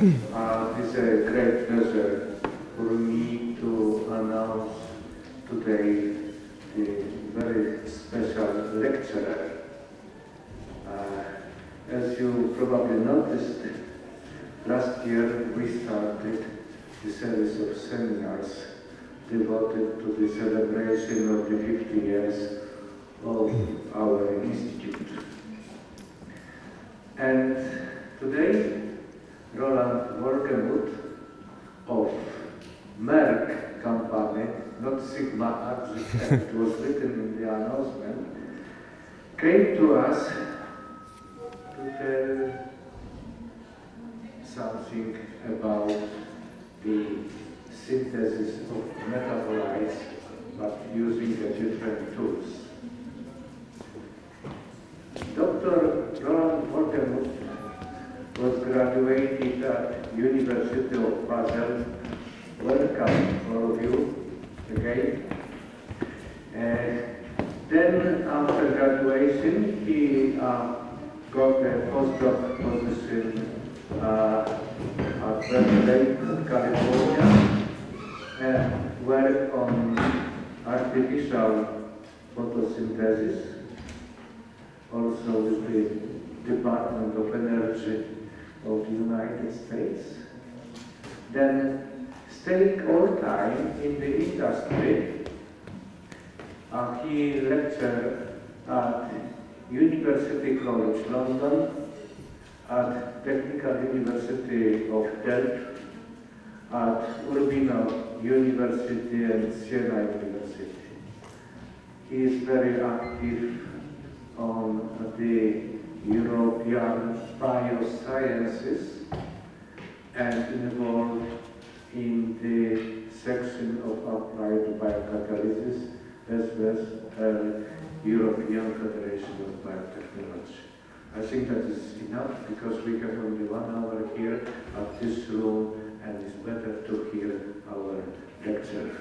Uh, it's a great pleasure for me to announce today the very special lecturer. Uh, as you probably noticed, last year we started the series of seminars devoted to the celebration of the 50 years of our institute. And today, Roland Wolgemut of Merck company, not Sigma Art, it was written in the announcement, came to us to tell something about the synthesis of metabolites, but using the different tools. Dr. Roland Wolgemut was graduated at University of Basel. Welcome, all of you, again. Uh, then, after graduation, he uh, got a postdoc position uh, at Berkeley, California, and worked on artificial photosynthesis, also with the Department of Energy of the United States. Then staying all time in the industry, uh, he lectured at University College London, at Technical University of Delft, at Urbino University and Siena University. He is very active on the European biosciences and involved in the section of applied biocatalysis as well as uh, European Federation of Biotechnology. I think that is enough because we have only one hour here at this room and it's better to hear our lecture.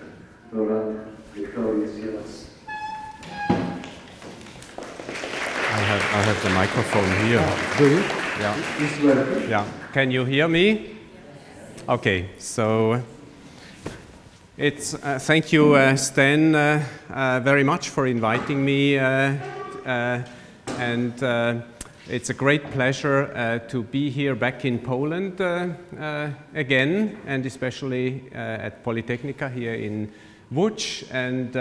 The floor have, I have the microphone here. Do you? Yeah. Is working? Yeah. Can you hear me? Okay. So it's uh, thank you, uh, Stan, uh, uh very much for inviting me, uh, uh, and it's a great pleasure to be here back in Poland again, and especially at Polytechnica here in Łódź. And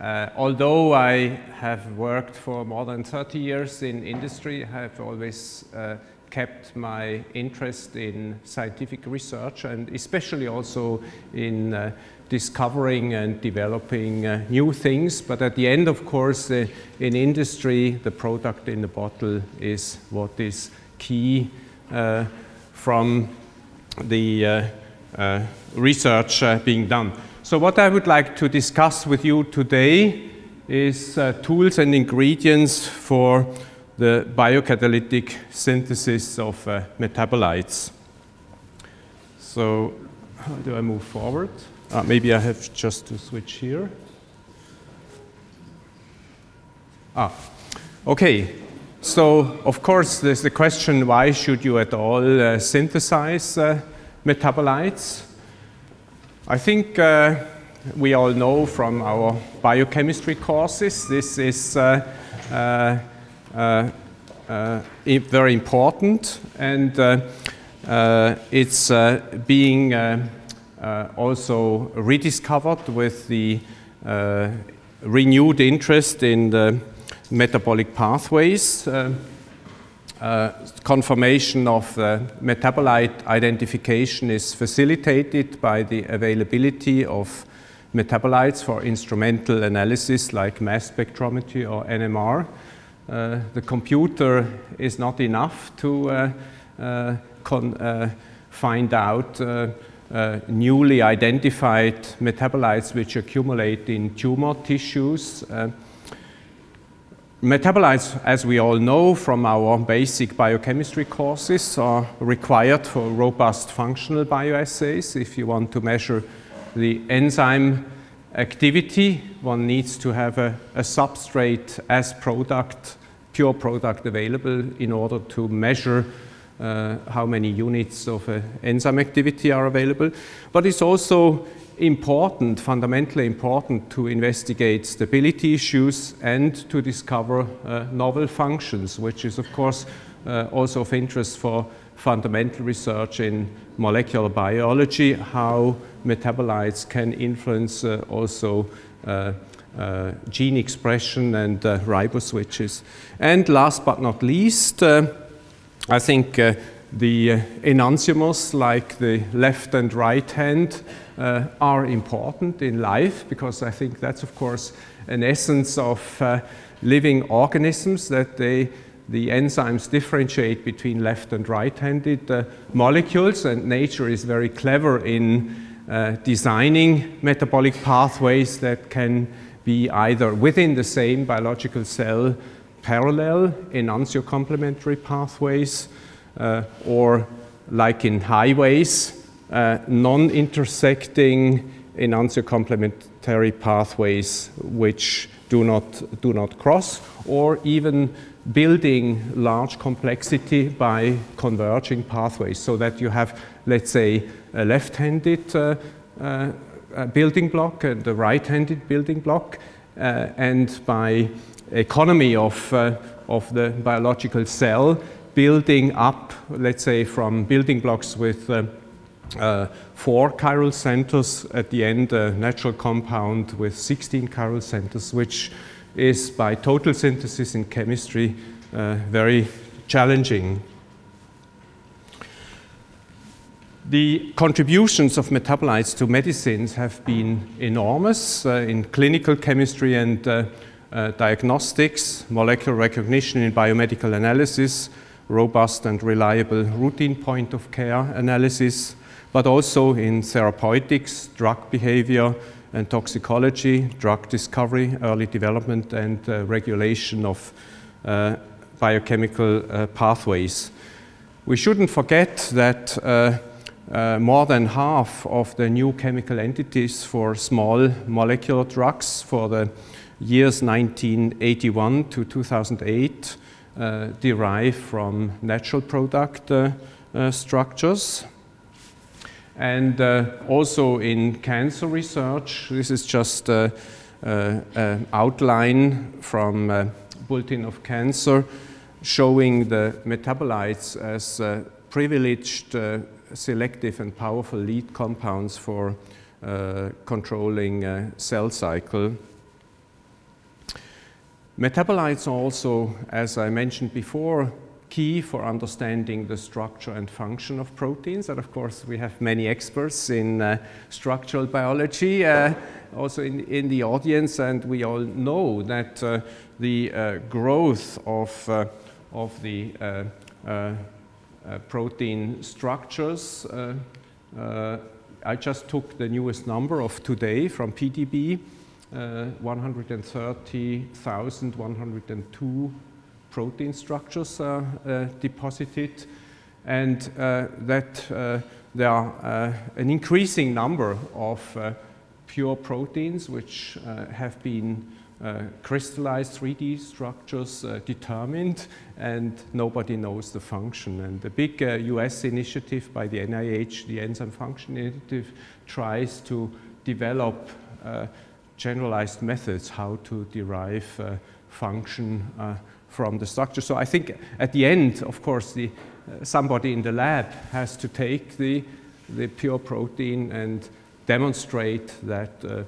uh, although I have worked for more than 30 years in industry, I have always uh, kept my interest in scientific research and especially also in uh, discovering and developing uh, new things. But at the end, of course, uh, in industry, the product in the bottle is what is key uh, from the research being done. So what I would like to discuss with you today is uh, tools and ingredients for the biocatalytic synthesis of uh, metabolites. So how do I move forward? Uh, maybe I have just to switch here. Ah, okay. So of course there's the question, why should you at all uh, synthesize uh, metabolites? I think uh, we all know from our biochemistry courses this is uh, uh, uh, uh very important and it's being also rediscovered with the renewed interest in the metabolic pathways uh, confirmation of uh, metabolite identification is facilitated by the availability of metabolites for instrumental analysis like mass spectrometry or NMR. Uh, the computer is not enough to uh, uh, uh, find out newly identified metabolites which accumulate in tumor tissues. Metabolites, as we all know from our basic biochemistry courses, are required for robust functional bioassays. If you want to measure the enzyme activity, one needs to have a, a substrate as product, pure product available in order to measure uh, how many units of uh, enzyme activity are available. But it's also important, fundamentally important, to investigate stability issues and to discover uh, novel functions, which is, of course, uh, also of interest for fundamental research in molecular biology, how metabolites can influence uh, also uh, uh, gene expression and uh, riboswitches. And last but not least, I think the enantiomers, like the left and right hand, uh, are important in life because I think that's, of course, an essence of uh, living organisms that they the enzymes differentiate between left and right-handed uh, molecules and nature is very clever in uh, designing metabolic pathways that can be either within the same biological cell parallel enantiocomplementary pathways uh, or like in highways, uh, non-intersecting enantiocomplementary pathways which do not, do not cross, or even building large complexity by converging pathways so that you have, let's say, a left-handed uh, uh, building block and a right-handed building block, uh, and by economy of, uh, of the biological cell, building up, let's say, from building blocks with uh, four chiral centers at the end, a natural compound with 16 chiral centers, which is by total synthesis in chemistry uh, very challenging. The contributions of metabolites to medicines have been enormous uh, in clinical chemistry and uh, uh, diagnostics, molecular recognition in biomedical analysis, robust and reliable routine point of care analysis, but also in therapeutics, drug behavior and toxicology, drug discovery, early development, and uh, regulation of uh, biochemical uh, pathways. We shouldn't forget that uh, uh, more than half of the new chemical entities for small molecular drugs for the years 1981 to 2008 uh, derive from natural product structures. And uh, also in cancer research, this is just uh, uh, an outline from Bulletin of Cancer showing the metabolites as privileged selective and powerful lead compounds for uh, controlling uh, cell cycle. Metabolites also, as I mentioned before, key for understanding the structure and function of proteins. And of course, we have many experts in uh, structural biology uh, also in, in, the audience, and we all know that uh, the uh, growth of, uh, of the uh, protein structures. I just took the newest number of today from PDB. Uh, 130,102 protein structures are uh, deposited and uh, that uh, there are uh, an increasing number of uh, pure proteins which have been crystallized 3D structures determined and nobody knows the function. And the big US initiative by the NIH, the Enzyme Function Initiative, tries to develop generalized methods how to derive uh, function uh, from the structure. So I think at the end, of course, the, uh, somebody in the lab has to take the, the pure protein and demonstrate that uh,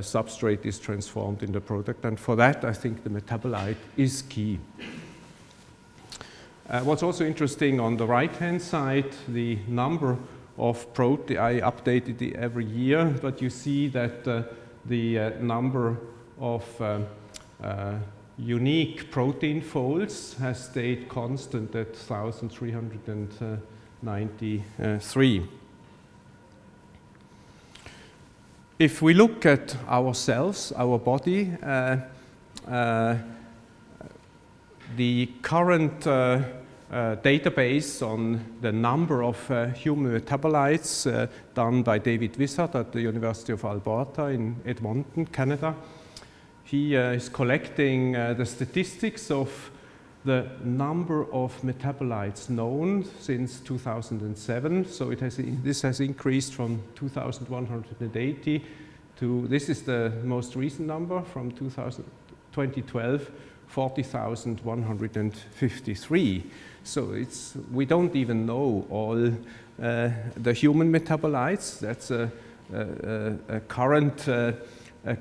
substrate is transformed in the product. And for that, I think the metabolite is key. Uh, what's also interesting on the right-hand side, the number of protein, I updated it every year, but you see that uh, the uh, number of uh, uh, unique protein folds has stayed constant at 1,393. If we look at ourselves, our body, uh, uh, the current uh, uh, database on the number of uh, human metabolites uh, done by David Wishart at the University of Alberta in Edmonton, Canada. He uh, is collecting uh, the statistics of the number of metabolites known since 2007. So it has, this has increased from 2,180 to, this is the most recent number from 2000, 2012, 40,153. So it's, we don't even know all uh, the human metabolites. That's a, a, a current uh,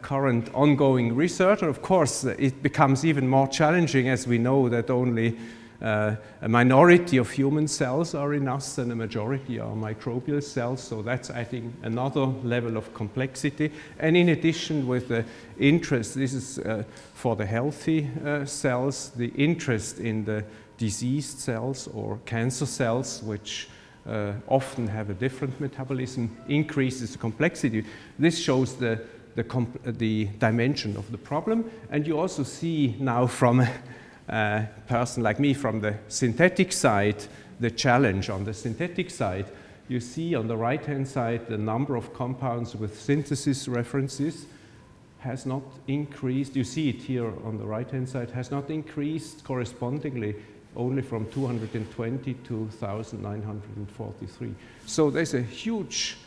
current ongoing research. And of course, it becomes even more challenging as we know that only uh, a minority of human cells are in us and a majority are microbial cells. So that's adding another level of complexity. And in addition, with the interest, this is uh, for the healthy uh, cells, the interest in the diseased cells or cancer cells, which uh, often have a different metabolism, increases the complexity. This shows the the, the dimension of the problem. And you also see now from uh, a person like me from the synthetic side, the challenge on the synthetic side. You see on the right-hand side the number of compounds with synthesis references has not increased. You see it here on the right-hand side, has not increased correspondingly only from 220 to 1,943. So there's a huge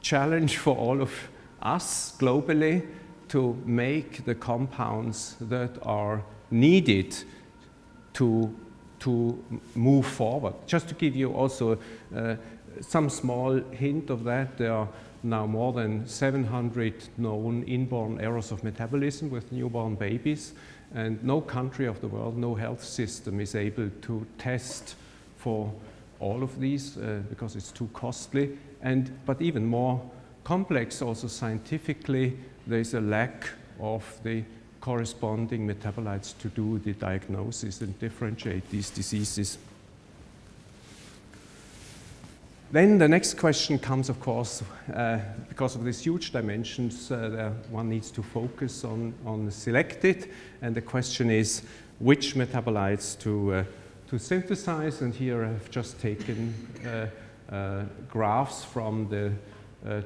challenge for all of us globally to make the compounds that are needed to, to move forward. Just to give you also uh, some small hint of that, there are now more than 700 known inborn errors of metabolism with newborn babies, and no country of the world, no health system is able to test for all of these uh, because it's too costly. And, but even more complex also scientifically, there's a lack of the corresponding metabolites to do the diagnosis and differentiate these diseases. Then the next question comes, of course, uh, because of these huge dimensions, uh, one needs to focus on, on selected. And the question is which metabolites to, uh, to synthesize. And here I've just taken uh, uh, graphs from the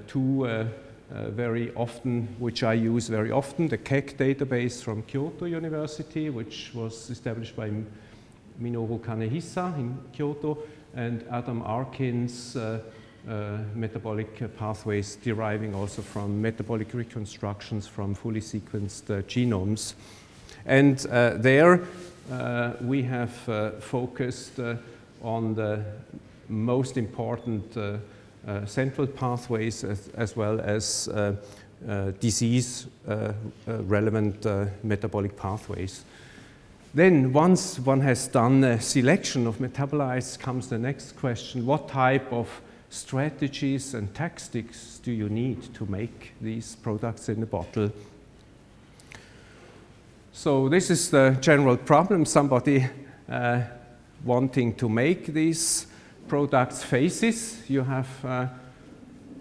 two uh, uh, very often, which I use very often, the KEGG database from Kyoto University, which was established by Minoru Kanehisa in Kyoto, and Adam Arkin's uh, uh, metabolic pathways deriving also from metabolic reconstructions from fully sequenced uh, genomes. And there we have focused on the most important uh, central pathways as, as well as uh, uh, disease relevant metabolic pathways. Then once one has done a selection of metabolites comes the next question, what type of strategies and tactics do you need to make these products in the bottle? So this is the general problem, somebody uh, wanting to make these products phases. You have uh,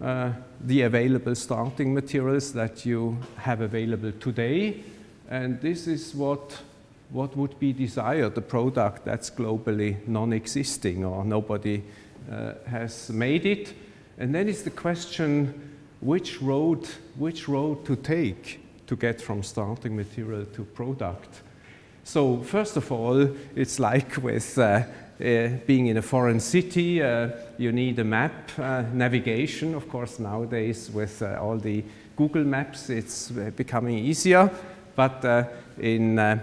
uh, the available starting materials that you have available today. And this is what, what would be desired, a product that's globally non-existing or nobody uh, has made it. And then it's the question, which road, which road to take to get from starting material to product? So first of all, it's like with uh, being in a foreign city, uh, you need a map, uh, navigation. Of course, nowadays with all the Google Maps, it's becoming easier. But in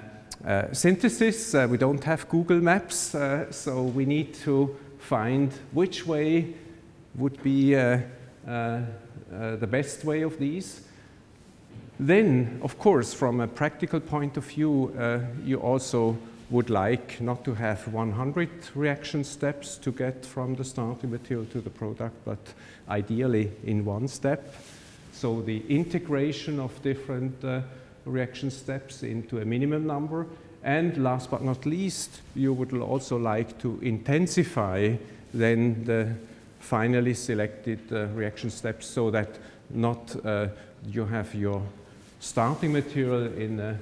synthesis, we don't have Google Maps, so we need to find which way would be uh, uh, uh, the best way of these. Then, of course, from a practical point of view, you also would like not to have 100 reaction steps to get from the starting material to the product, but ideally in one step. So the integration of different uh, reaction steps into a minimum number. And last but not least, you would also like to intensify then the finally selected uh, reaction steps so that not uh, you have your starting material in a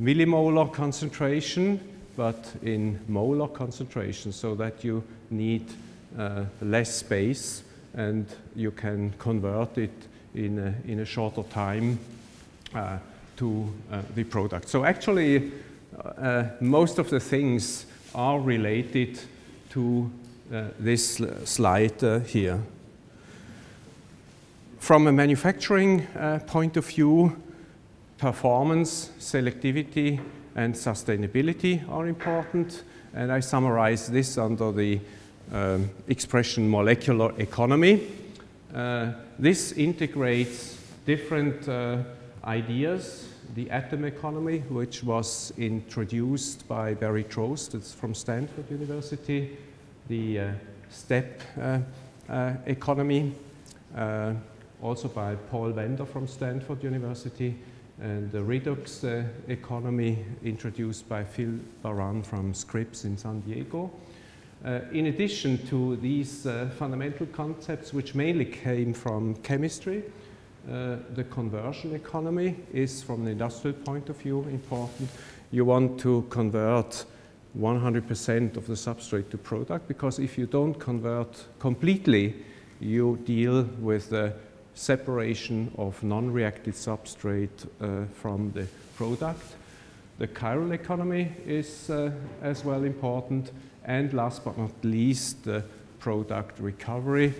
millimolar concentration but in molar concentration so that you need uh, less space and you can convert it in a, in a shorter time uh, to uh, the product. So actually, uh, most of the things are related to uh, this slide uh, here. From a manufacturing uh, point of view, performance, selectivity, and sustainability are important. And I summarize this under the um, expression molecular economy. Uh, this integrates different uh, ideas. The atom economy, which was introduced by Barry Trost, it's from Stanford University. The uh, step uh, uh, economy, uh, also by Paul Wender from Stanford University, and the redox economy introduced by Phil Baran from Scripps in San Diego. Uh, in addition to these uh, fundamental concepts, which mainly came from chemistry, uh, the conversion economy is, from the industrial point of view, important. You want to convert 100% of the substrate to product, because if you don't convert completely, you deal with the separation of non-reacted substrate uh, from the product. The chiral economy is uh, as well important and last but not least, the product recovery.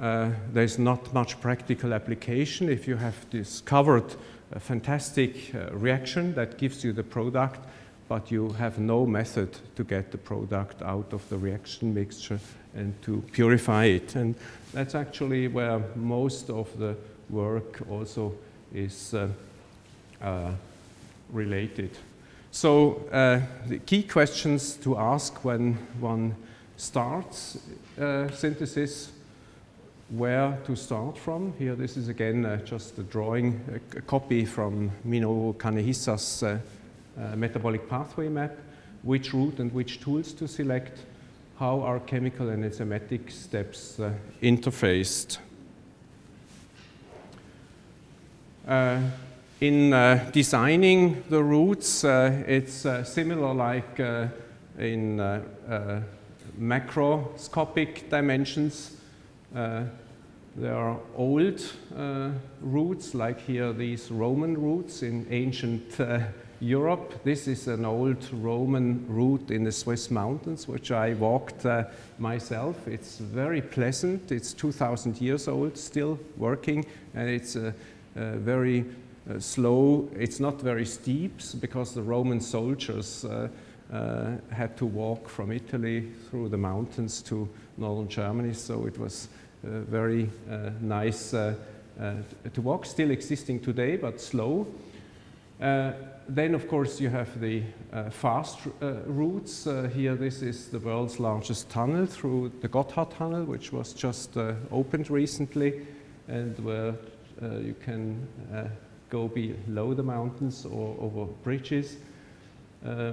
Uh, there's not much practical application. If you have discovered a fantastic uh, reaction that gives you the product, but you have no method to get the product out of the reaction mixture and to purify it. And that's actually where most of the work also is uh, uh related. So uh, the key questions to ask when one starts uh, synthesis, where to start from. Here this is again uh, just a drawing, a, a, copy from Minoru Kanehisa's uh, metabolic pathway map, which route and which tools to select, how are chemical and enzymatic steps uh, interfaced. In uh, designing the routes, uh, it's uh, similar like uh, in uh, uh, macroscopic dimensions. there are old routes, like here these Roman routes in ancient Europe. This is an old Roman route in the Swiss mountains, which I walked myself. It's very pleasant. It's 2,000 years old, still working, and it's a, a very uh, slow. It's not very steep because the Roman soldiers uh, uh, had to walk from Italy through the mountains to northern Germany, so it was very nice to walk, still existing today, but slow. Then, of course, you have the uh, fast uh, routes. Uh, here, this is the world's largest tunnel through the Gotthard Tunnel, which was just opened recently, and where you can go below the mountains or over bridges. Uh,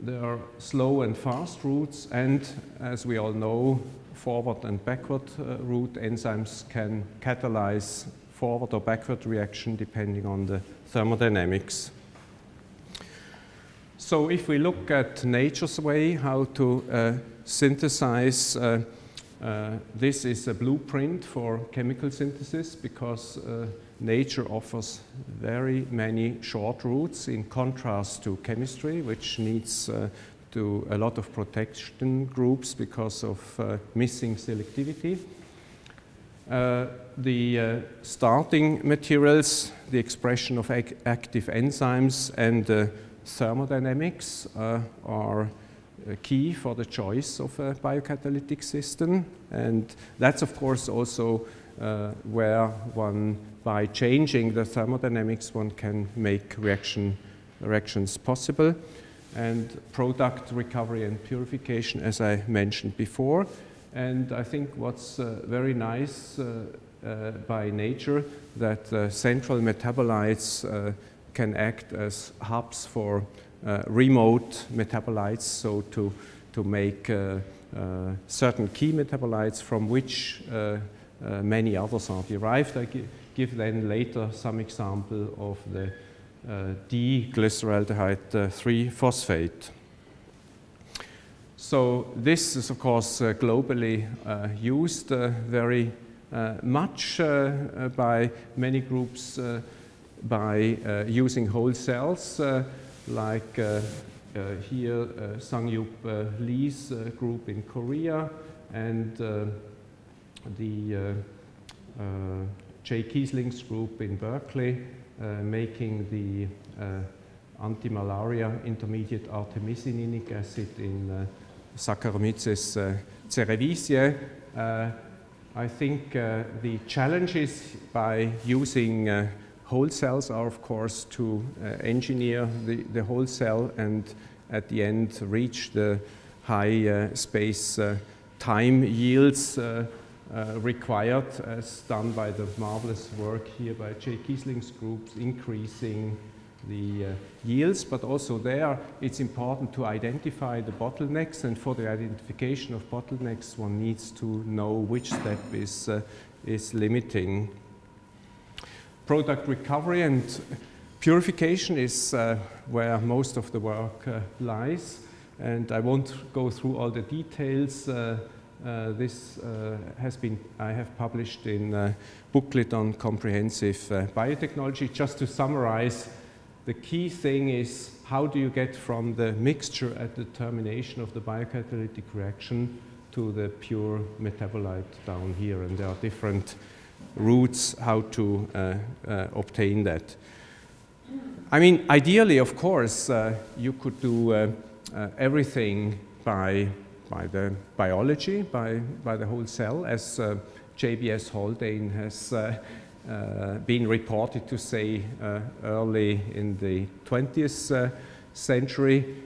there are slow and fast routes, and as we all know, forward and backward uh, route enzymes can catalyze forward or backward reaction depending on the thermodynamics. So if we look at nature's way how to uh, synthesize, uh, uh, this is a blueprint for chemical synthesis because uh, nature offers very many short routes in contrast to chemistry, which needs uh, to a lot of protection groups because of uh, missing selectivity. Uh, the uh, starting materials, the expression of ac active enzymes and thermodynamics uh, are uh, key for the choice of a biocatalytic system. And that's of course also where one by changing the thermodynamics, one can make reaction, reactions possible. And product recovery and purification, as I mentioned before. And I think what's uh, very nice uh, uh, by nature that uh, central metabolites uh, can act as hubs for uh, remote metabolites, so to, to make certain key metabolites from which many others are derived. I give then later some example of the uh, D-glyceraldehyde 3-phosphate. So this is of course uh, globally uh, used uh, very uh, much uh, by many groups by uh, using whole cells. Uh, like uh, here Sang-Yup Lee's group in Korea and the Jay Kiesling's group in Berkeley making the anti-malaria intermediate artemisinic acid in uh, Saccharomyces uh, cerevisiae. Uh, I think uh, the challenges by using uh, whole cells are, of course, to uh, engineer the, the whole cell and at the end reach the high uh, space time yields required as done by the marvelous work here by Jay Kiesling's groups, increasing the uh, yields, but also there it's important to identify the bottlenecks and for the identification of bottlenecks one needs to know which step is, uh, is limiting. Product recovery and purification is uh, where most of the work uh, lies and I won't go through all the details. Uh, uh, this has been, I have published in a booklet on comprehensive biotechnology. Just to summarize the key thing is how do you get from the mixture at the termination of the biocatalytic reaction to the pure metabolite down here. And there are different routes how to uh, uh, obtain that. I mean, ideally, of course, uh, you could do everything by, by the biology, by, by the whole cell, as JBS Haldane has uh, been reported to say uh, early in the 20th uh, century.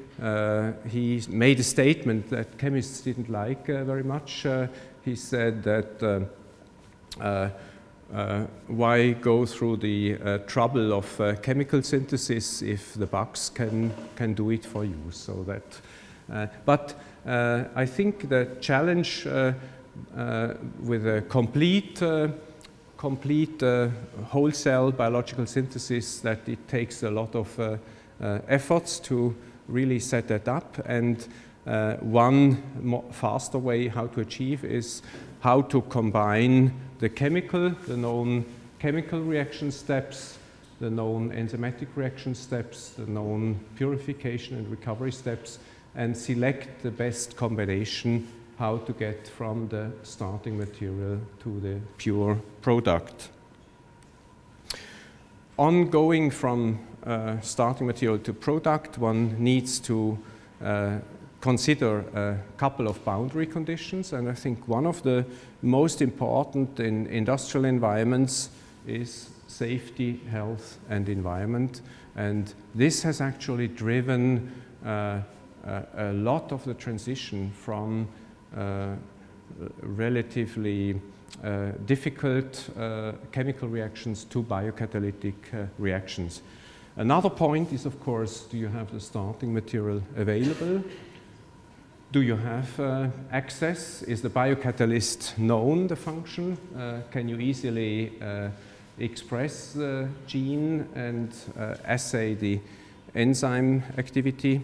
he made a statement that chemists didn't like very much. he said that why go through the uh, trouble of uh, chemical synthesis if the bugs can, can do it for you? So that, but I think the challenge with a complete complete uh, whole cell biological synthesis that it takes a lot of uh, uh, efforts to really set that up. And uh, one faster way how to achieve is how to combine the chemical, the known chemical reaction steps, the known enzymatic reaction steps, the known purification and recovery steps, and select the best combination how to get from the starting material to the pure product. Ongoing from uh, starting material to product, one needs to uh, consider a couple of boundary conditions, and I think one of the most important in industrial environments is safety, health, and environment. And this has actually driven uh, a, a lot of the transition from uh, relatively uh, difficult uh, chemical reactions to biocatalytic reactions. Another point is, of course, do you have the starting material available? Do you have uh, access? Is the biocatalyst known, the function? Uh, can you easily uh, express the gene and assay the enzyme activity?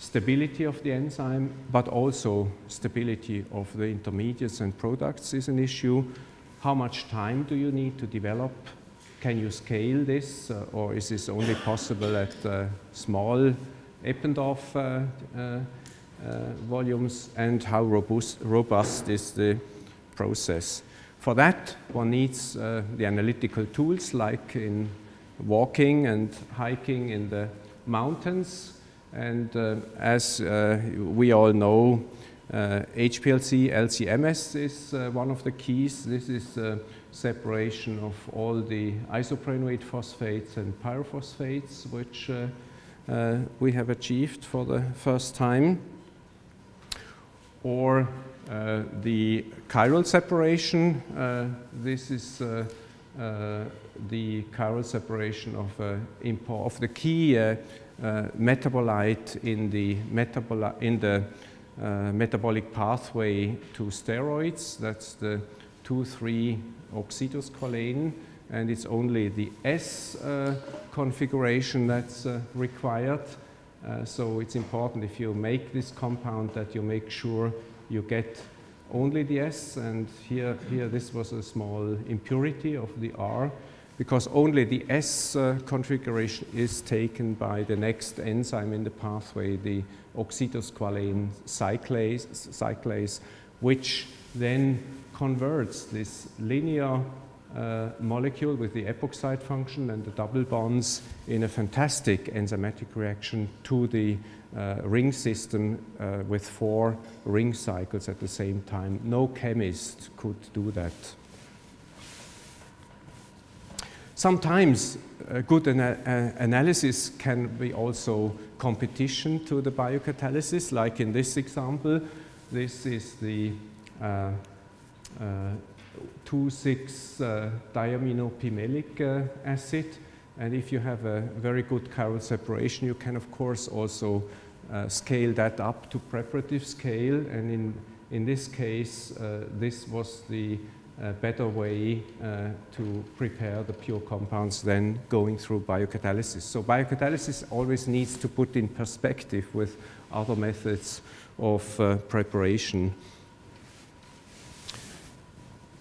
stability of the enzyme, but also stability of the intermediates and products is an issue. How much time do you need to develop? Can you scale this, uh, or is this only possible at uh, small Eppendorf uh, uh, uh volumes, and how robust, robust is the process? For that, one needs uh, the analytical tools like in walking and hiking in the mountains, and uh, as uh, we all know, uh, HPLC LCMS is one of the keys. This is separation of all the isoprenoid phosphates and pyrophosphates, which uh, we have achieved for the first time. Or uh, the chiral separation. Uh, this is the chiral separation of, of the key uh, metabolite in the, metaboli in the uh, metabolic pathway to steroids. That's the 2,3-oxidosqualane, and it's only the S uh, configuration that's uh, required. Uh, so it's important if you make this compound that you make sure you get only the S, and here, here this was a small impurity of the R. because only the S uh, configuration is taken by the next enzyme in the pathway, the oxidosqualane cyclase, cyclase which then converts this linear uh, molecule with the epoxide function and the double bonds in a fantastic enzymatic reaction to the uh, ring system uh, with four ring cycles at the same time. No chemist could do that. Sometimes a good ana uh, analysis can be also competition to the biocatalysis, like in this example. This is the uh, uh, 2,6-diaminopimelic uh, acid. And if you have a very good chiral separation, you can, of course, also uh, scale that up to preparative scale. And in, in this case, uh, this was the uh, better way uh, to prepare the pure compounds than going through biocatalysis. So biocatalysis always needs to put in perspective with other methods of uh, preparation.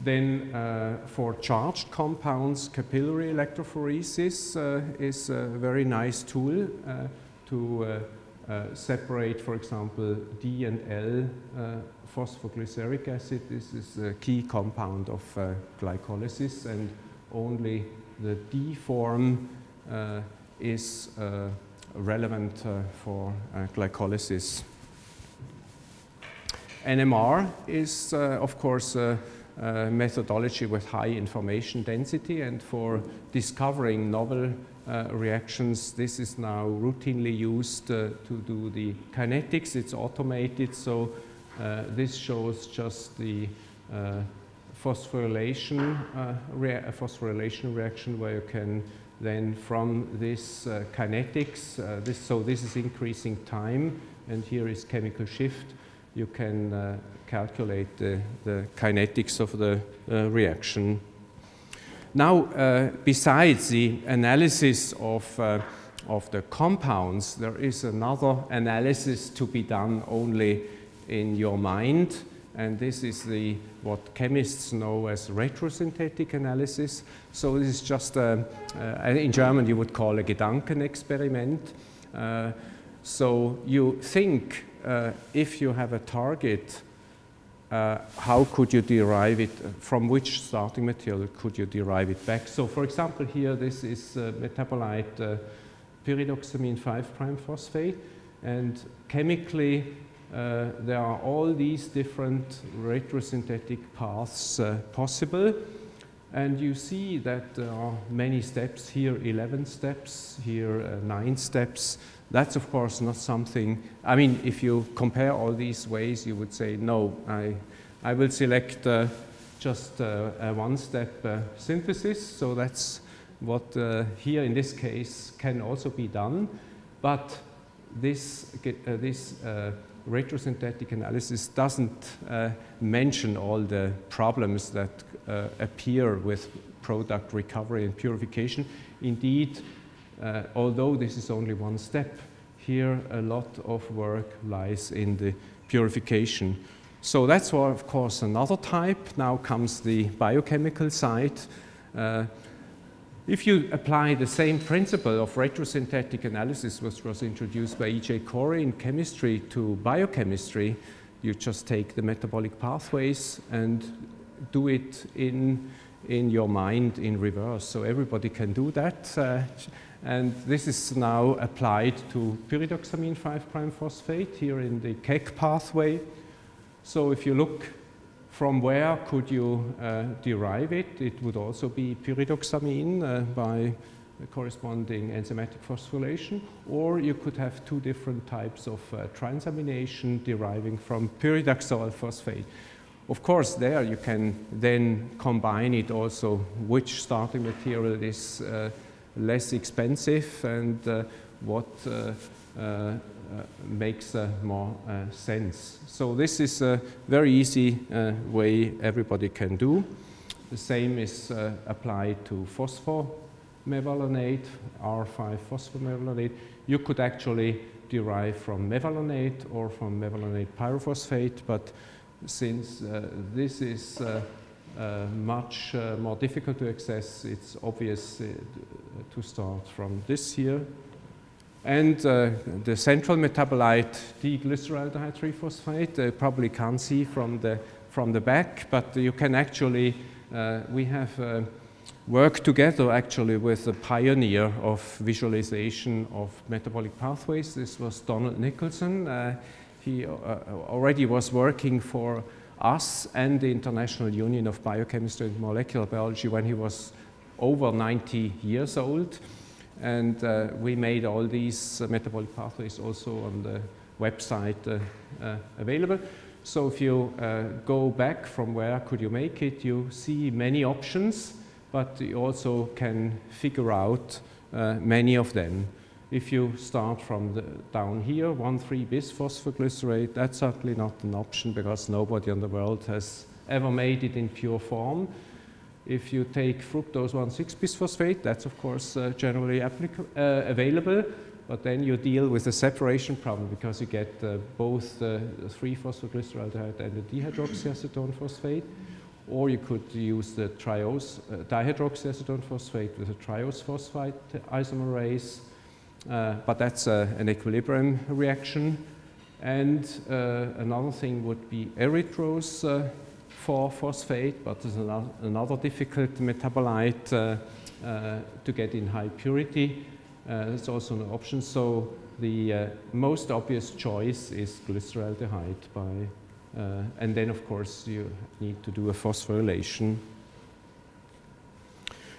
Then uh, for charged compounds, capillary electrophoresis uh, is a very nice tool uh, to uh, uh, separate, for example, D and L uh, phosphoglyceric acid. This is a key compound of glycolysis and only the D form is relevant for glycolysis. NMR is, of course, uh, methodology with high information density. And for discovering novel uh, reactions this is now routinely used uh, to do the kinetics. It's automated. So uh, this shows just the uh, phosphorylation rea phosphorylation reaction where you can then from this kinetics this so this is increasing time. And here is chemical shift you can uh, calculate the, the, kinetics of the uh, reaction. Now, uh, besides the analysis of, uh, of the compounds, there is another analysis to be done only in your mind, and this is the, what chemists know as retrosynthetic analysis. So this is just, a, uh, in German you would call a Gedankenexperiment. Uh, so you think uh, if you have a target, uh, how could you derive it, from which starting material could you derive it back? So for example here this is uh, metabolite uh, pyridoxamine 5' phosphate. And chemically uh, there are all these different retrosynthetic paths uh, possible. And you see that there are many steps here 11 steps here uh, 9 steps that's of course not something, I mean, if you compare all these ways, you would say, no, I, I will select uh, just uh, a one-step uh, synthesis. So that's what uh, here in this case can also be done. But this, uh, this uh, retrosynthetic analysis doesn't mention all the problems that appear with product recovery and purification. Indeed, uh, although this is only one step, here a lot of work lies in the purification. So that's why, of course another type. Now comes the biochemical side. Uh, if you apply the same principle of retrosynthetic analysis which was introduced by E.J. Corey in chemistry to biochemistry, you just take the metabolic pathways and do it in, in your mind in reverse. So everybody can do that. Uh, and this is now applied to pyridoxamine 5' phosphate here in the KEK pathway. So if you look from where could you uh, derive it, it would also be pyridoxamine uh, by corresponding enzymatic phosphorylation, or you could have two different types of uh, transamination deriving from pyridoxal phosphate. Of course, there you can then combine it also which starting material is uh, less expensive and uh, what uh, uh, makes more sense. So this is a very easy way everybody can do. The same is applied to phosphomevalonate, R5 phosphomevalonate. You could actually derive from mevalonate or from mevalonate pyrophosphate, but since uh, this is uh, uh, much uh, more difficult to access, it's obvious uh, to start from this here. And uh, the central metabolite, D-glyceraldehyde 3-phosphate, you probably can't see from the, from the back, but you can actually, uh, we have uh, worked together actually with a pioneer of visualization of metabolic pathways. This was Donald Nicholson. he already was working for us and the International Union of Biochemistry and Molecular Biology when he was over 90 years old. And uh, we made all these uh, metabolic pathways also on the website uh, uh available. So if you uh, go back from where could you make it, you see many options, but you also can figure out uh, many of them. If you start from the, down here, 1,3-bisphosphoglycerate, that's certainly not an option because nobody in the world has ever made it in pure form. If you take fructose 1,6-bisphosphate, that's of course uh, generally uh, available, but then you deal with a separation problem because you get uh, both the 3-phosphoglyceraldehyde and the dihydroxyacetone phosphate, or you could use the triose, uh, dihydroxyacetone phosphate with a triose phosphate isomerase, uh, but that's uh, an equilibrium reaction. And uh, another thing would be erythrose for phosphate, but there's another, another difficult metabolite to get in high purity. that's also an option. So the uh, most obvious choice is glyceraldehyde by, uh, and then of course you need to do a phosphorylation.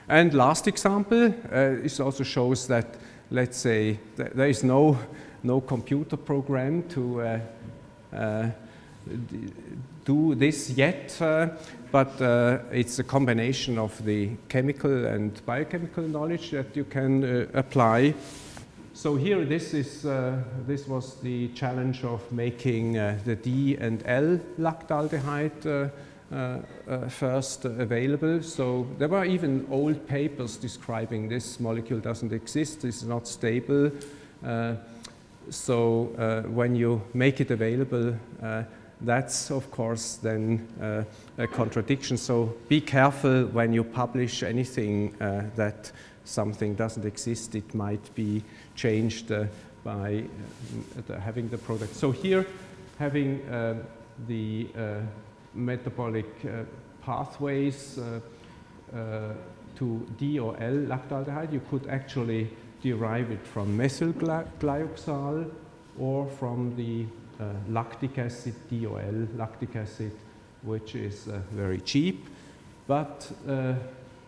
And last example, uh, it also shows that let's say, th there is no, no computer program to uh, uh, do this yet, uh, but uh, it's a combination of the chemical and biochemical knowledge that you can uh, apply. So here, this is this was the challenge of making the D and L lactaldehyde first available. So there were even old papers describing this molecule doesn't exist, it's not stable. Uh, so when you make it available, that's of course then uh, a contradiction. So be careful when you publish anything uh, that something doesn't exist. It might be changed uh, by having the product. So here, having the metabolic uh, pathways uh, uh, to D or L lactaldehyde, you could actually derive it from methyl glyoxal or from the lactic acid, D or L lactic acid, which is very cheap. But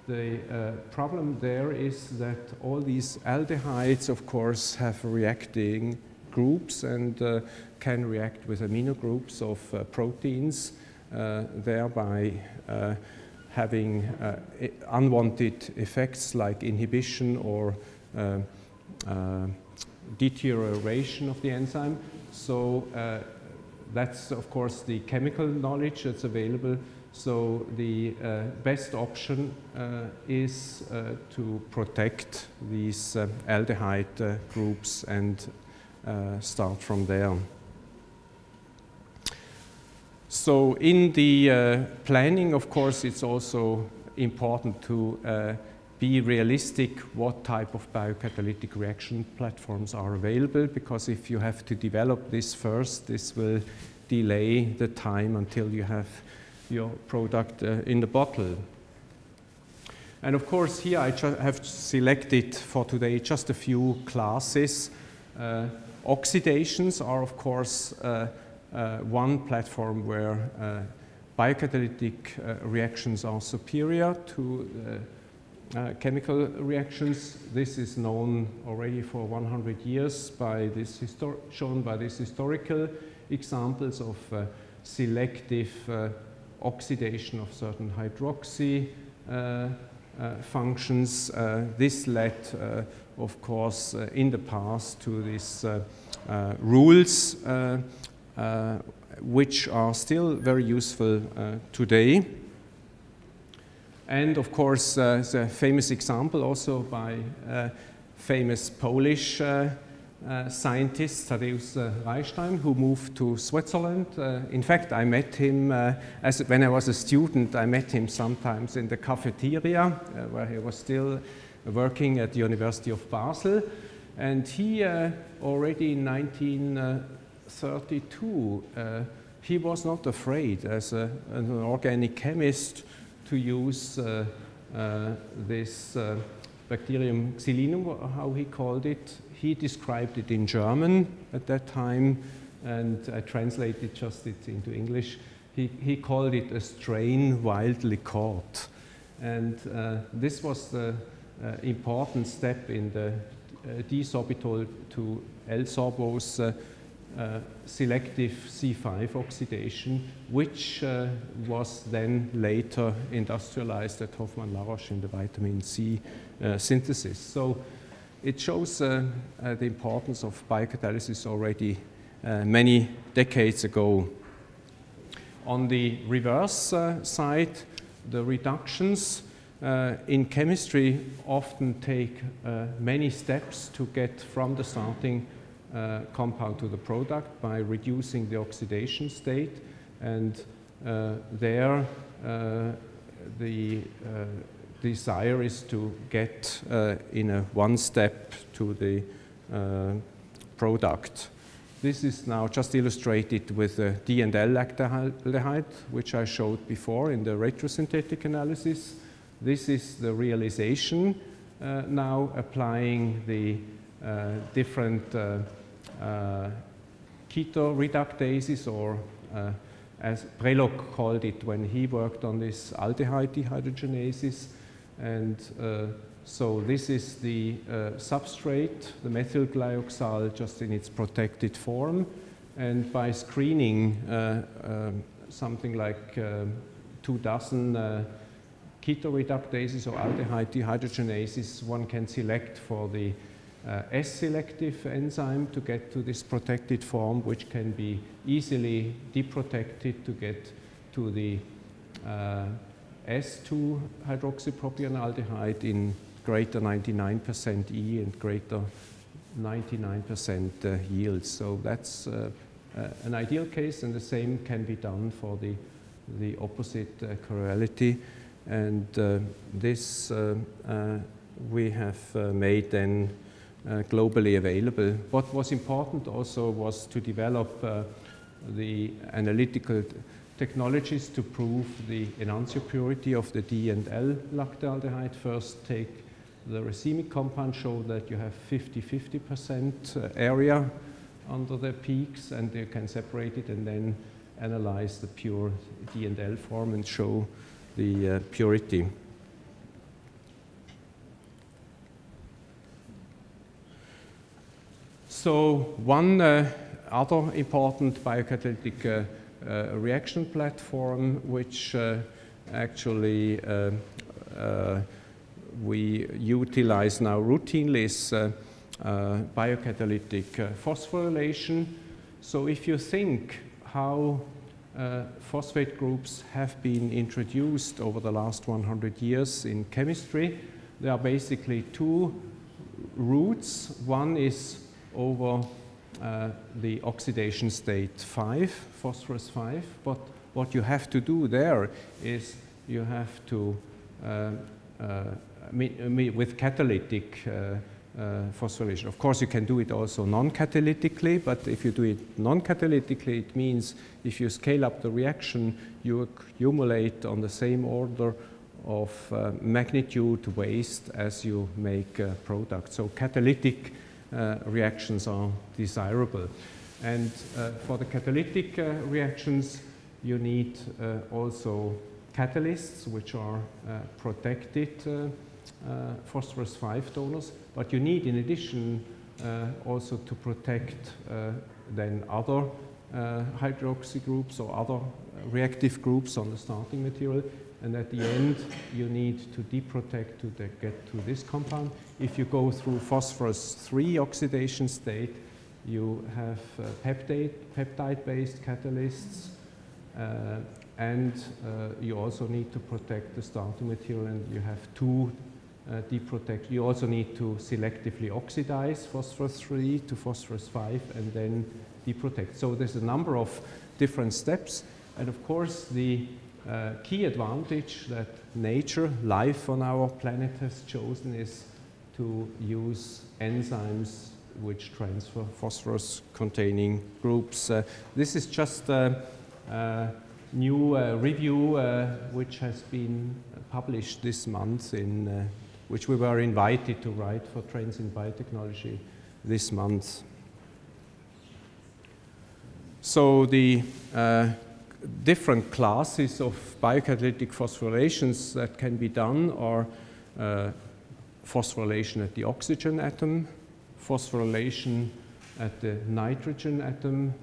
the uh, problem there is that all these aldehydes, of course, have reacting groups and uh, can react with amino groups of uh, proteins. Uh, thereby uh, having uh, unwanted effects like inhibition or deterioration of the enzyme. So that's, of course, the chemical knowledge that's available. So the uh, best option uh, is uh, to protect these aldehyde groups and start from there. So in the uh, planning, of course, it's also important to uh, be realistic what type of biocatalytic reaction platforms are available because if you have to develop this first, this will delay the time until you have your product uh, in the bottle. And of course, here I have selected for today just a few classes. Uh, oxidations are, of course, uh, one platform where uh, biocatalytic uh, reactions are superior to uh, chemical reactions. This is known already for 100 years by this shown by these historical examples of uh, selective uh, oxidation of certain hydroxy functions. this led, of course, in the past to these rules uh, which are still very useful uh, today. And of course, uh, the famous example also by famous Polish uh, scientist, Tadeusz uh, Reichstein, who moved to Switzerland. Uh, in fact, I met him uh, as when I was a student. I met him sometimes in the cafeteria uh, where he was still working at the University of Basel. And he already in 1932, he was not afraid as a, an organic chemist to use this bacterium xylinum, how he called it. He described it in German at that time, and I translated just it into English. He, he called it a strain wildly caught. And uh, this was the uh, important step in the uh, disorbitol to L-sorbose uh, selective C5 oxidation, which uh, was then later industrialized at Hoffmann La Roche in the vitamin C uh, synthesis. So it shows uh, uh, the importance of biocatalysis already many decades ago. On the reverse side, the reductions in chemistry often take many steps to get from the starting uh, compound to the product by reducing the oxidation state and there the desire is to get uh, in a one step to the uh, product. This is now just illustrated with the D and L lactaldehyde, which I showed before in the retrosynthetic analysis. This is the realization uh, now applying the uh, different uh, uh, keto reductases or as Prelog called it when he worked on this aldehyde dehydrogenases and uh, so this is the uh, substrate, the methyl glyoxal, just in its protected form. And by screening uh, um, something like um, two dozen uh, ketoreductases or aldehyde dehydrogenases, one can select for the uh, S-selective enzyme to get to this protected form, which can be easily deprotected to get to the uh, S2 hydroxypropionaldehyde in greater 99% E and greater 99% uh, yield. So that's uh, uh, an ideal case, and the same can be done for the, the opposite uh, chirality. And uh, this we have made then globally available. What was important also was to develop the analytical technologies to prove the enantiopurity of the D and L lactaldehyde. First take the racemic compound, show that you have 50-50% uh, area under the peaks and you can separate it and then analyze the pure D and L form and show the uh, purity. So one uh, other important biocatalytic uh, a reaction platform which uh, actually uh, uh, we utilize now routinely is biocatalytic phosphorylation. So if you think how uh, phosphate groups have been introduced over the last 100 years in chemistry. There are basically two routes. One is over uh, the oxidation state 5, phosphorus 5, but what you have to do there is you have to, uh, uh, with catalytic uh, uh, phosphorylation. Of course, you can do it also non-catalytically, but if you do it non-catalytically, it means if you scale up the reaction, you accumulate on the same order of uh, magnitude waste as you make uh, product. So catalytic uh, Uh, reactions are desirable. And uh, for the catalytic uh, reactions, you need uh, also catalysts, which are uh, protected phosphorus 5 donors, but you need in addition also to protect then other uh, hydroxy groups or other reactive groups on the starting material. And at the end, you need to deprotect to get to this compound. If you go through phosphorus 3 oxidation state, you have uh, peptide, peptide-based catalysts, uh, and uh, you also need to protect the starting material, and you have two uh, deprotect. You also need to selectively oxidize phosphorus 3 to phosphorus 5 and then deprotect. So there's a number of different steps. And of course, the uh, key advantage that nature, life on our planet has chosen is to use enzymes which transfer phosphorus containing groups. Uh, this is just a, a new uh, review uh, which has been published this month in uh, which we were invited to write for Trends in Biotechnology this month. So the uh, different classes of biocatalytic phosphorylations that can be done are uh, phosphorylation at the oxygen atom, phosphorylation at the nitrogen atom,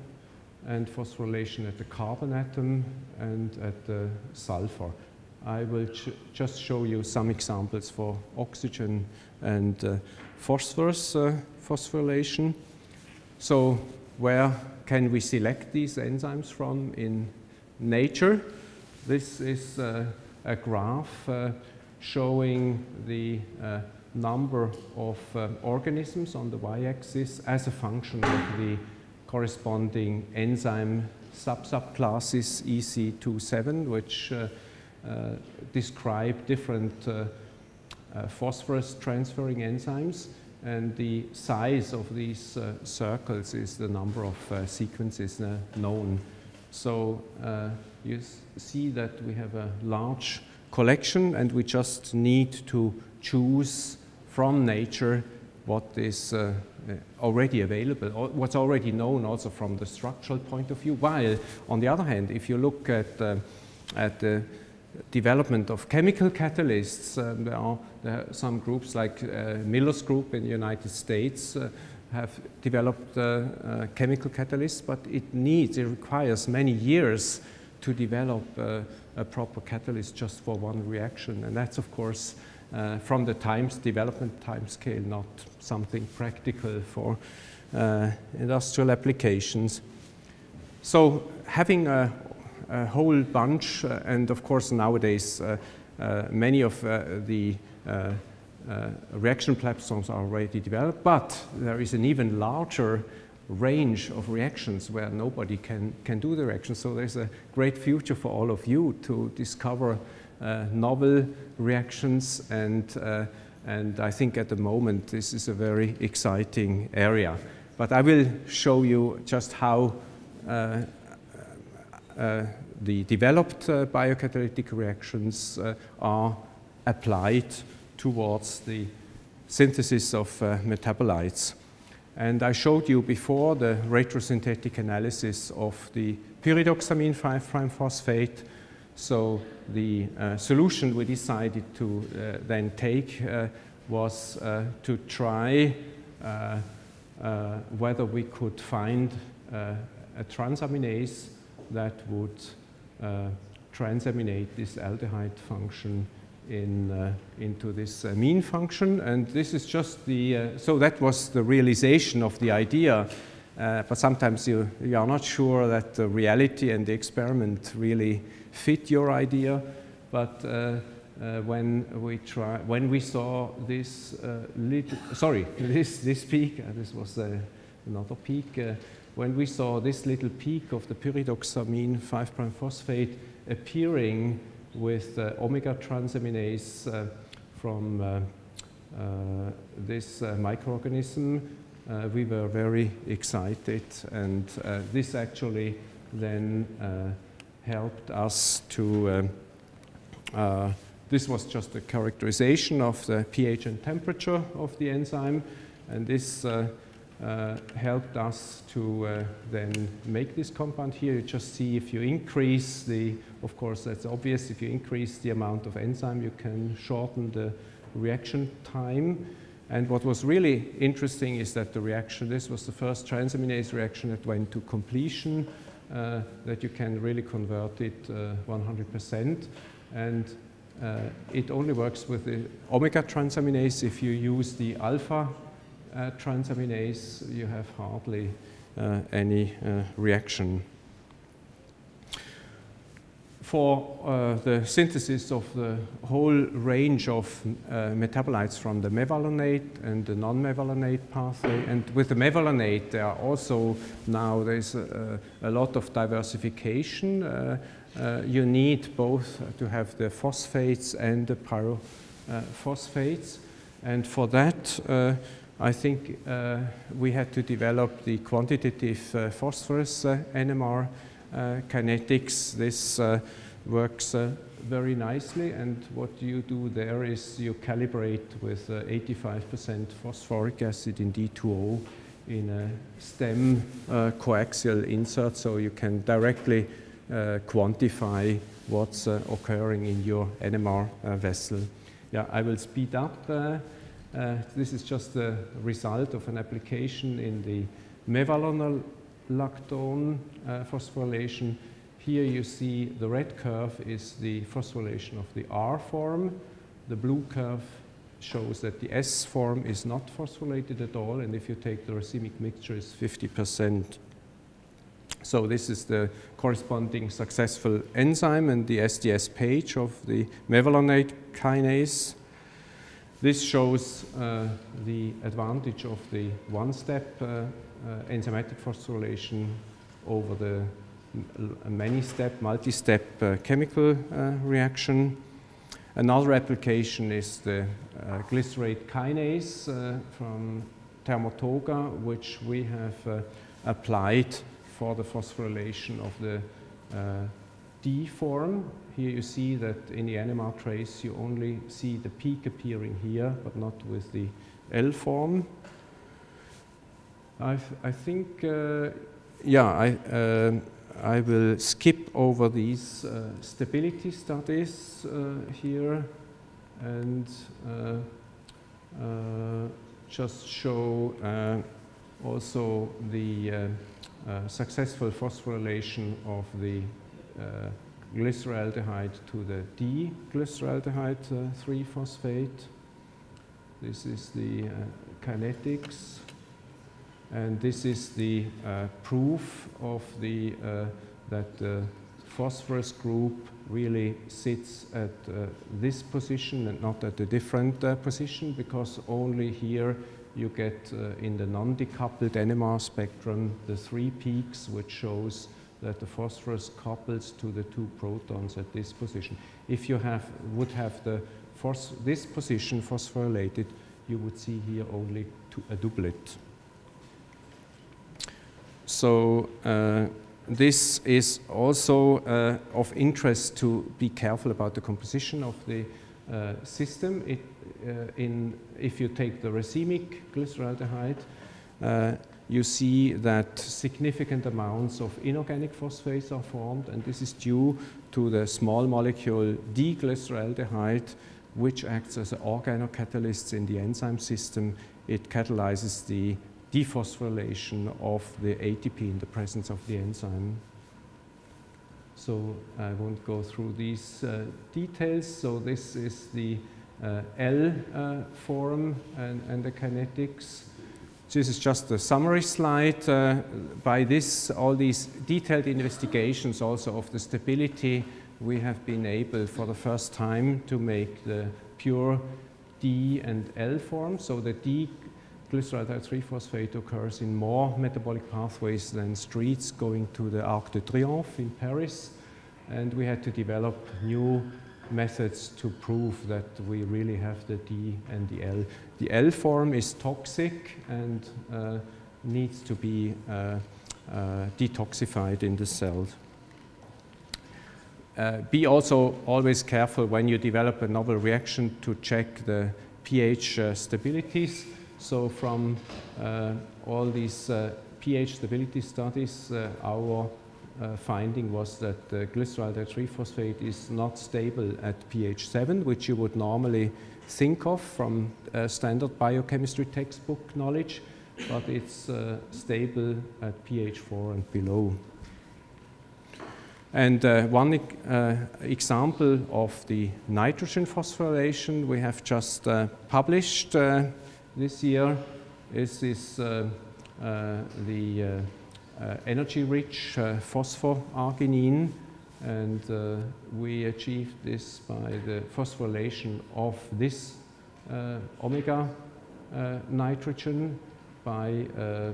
and phosphorylation at the carbon atom and at the sulfur. I will just show you some examples for oxygen and uh, phosphorus uh, phosphorylation. So where can we select these enzymes from in nature? This is uh, a graph uh, showing the uh, number of uh, organisms on the y-axis as a function of the corresponding enzyme sub-subclasses EC27, which uh, describe different uh, uh, phosphorus transferring enzymes. And the size of these circles is the number of sequences known. So you see that we have a large collection and we just need to choose from nature what is uh, already available, what's already known also from the structural point of view. While, on the other hand, if you look at, uh, at the development of chemical catalysts. Um, there, are, there, are, some groups like uh, Miller's group in the United States uh, have developed uh, uh chemical catalysts, but it needs, it requires many years to develop uh, a proper catalyst just for one reaction. And that's, of course, uh, from the times development time scale, not something practical for industrial applications. So having a a whole bunch, uh, and of course nowadays uh, uh, many of the reaction platforms are already developed, but there is an even larger range of reactions where nobody can, can do the reaction. So there's a great future for all of you to discover uh, novel reactions and, uh, and I think at the moment this is a very exciting area. But I will show you just how uh, uh, the developed uh, biocatalytic reactions uh, are applied towards the synthesis of metabolites. And I showed you before the retrosynthetic analysis of the pyridoxamine 5' phosphate. So the uh, solution we decided to uh, then take uh, was to try whether we could find a transaminase that would uh, transaminate this aldehyde function in, uh, into this mean function. And this is just the, uh, so that was the realization of the idea. Uh, but sometimes you, you are not sure that the reality and the experiment really fit your idea. But uh, uh, when we try, when we saw this little, sorry, this, this peak, this was another peak, when we saw this little peak of the pyridoxamine 5' phosphate appearing with uh, omega transaminase uh, from uh, this microorganism, we were very excited and this actually then helped us to this was just a characterization of the pH and temperature of the enzyme. And this uh, helped us to uh, then make this compound here. You just see if you increase the, of course that's obvious, if you increase the amount of enzyme you can shorten the reaction time. And what was really interesting is that the reaction, this was the first transaminase reaction that went to completion, uh, that you can really convert it 100%. Uh, and uh, it only works with the omega transaminase if you use the alpha uh, transaminase, you have hardly uh, any uh, reaction. for uh, the synthesis of the whole range of uh, metabolites from the mevalonate and the non-mevalonate pathway. And with the mevalonate, there are also now there's a, a lot of diversification. Uh, you need both to have the phosphates and the pyrophosphates. And for that, uh, I think uh, we had to develop the quantitative phosphorus NMR uh, kinetics, this uh, works uh, very nicely. And what you do there is you calibrate with 85% phosphoric acid in D2O in a stem coaxial insert, so you can directly quantify what's occurring in your NMR vessel. Yeah, I will speed up. Uh, this is just the result of an application in the mevalonolactone uh, phosphorylation. Here you see the red curve is the phosphorylation of the R form. The blue curve shows that the S form is not phosphorylated at all, and if you take the racemic mixture, it's 50%. So this is the corresponding successful enzyme and the SDS page of the mevalonate kinase. This shows uh, the advantage of the one-step uh, uh, enzymatic phosphorylation over the many-step, multi-step uh, chemical uh, reaction. Another application is the glycerate kinase from Thermotoga, which we have applied for the phosphorylation of the uh, D form. Here you see that in the NMR trace you only see the peak appearing here, but not with the L form. I, I think, uh, yeah, I, uh, I will skip over these uh, stability studies uh, here and uh, uh, just show also the successful phosphorylation of the glyceraldehyde to the D-glyceraldehyde 3-phosphate. This is the kinetics and this is the uh, proof of the, uh, that the phosphorus group really sits at uh, this position and not at a different uh, position because only here you get uh, in the non-decoupled NMR spectrum the three peaks which shows that the phosphorus couples to the two protons at this position. If you have, would have the this position phosphorylated, you would see here only a doublet. So uh, this is also uh, of interest to be careful about the composition of the uh, system. It, uh, in, if you take the racemic glyceraldehyde, uh, you see that significant amounts of inorganic phosphates are formed, and this is due to the small molecule D-glyceraldehyde, which acts as an organocatalyst in the enzyme system. It catalyzes the dephosphorylation of the ATP in the presence of the enzyme. So I won't go through these uh, details. So this is the uh, L uh, form and, and, the kinetics. This is just a summary slide. Uh, by this, all these detailed investigations also of the stability, we have been able for the first time to make the pure D and L form. So the D glyceraldehyde 3-phosphate occurs in more metabolic pathways than streets going to the Arc de Triomphe in Paris. And we had to develop new methods to prove that we really have the D and the L. The L form is toxic and uh, needs to be uh, uh, detoxified in the cell. Uh, be also always careful when you develop a novel reaction to check the pH uh, stabilities. So from uh, all these pH stability studies, our uh, finding was that the glyceraldehyde 3-phosphate is not stable at pH 7, which you would normally think of from standard biochemistry textbook knowledge, but it's uh, stable at pH 4 and below. And uh, one uh, example of the nitrogen phosphorylation we have just published this year is this, uh, uh, the uh, energy-rich phosphoarginine And uh, we achieved this by the phosphorylation of this uh, omega uh, nitrogen by uh,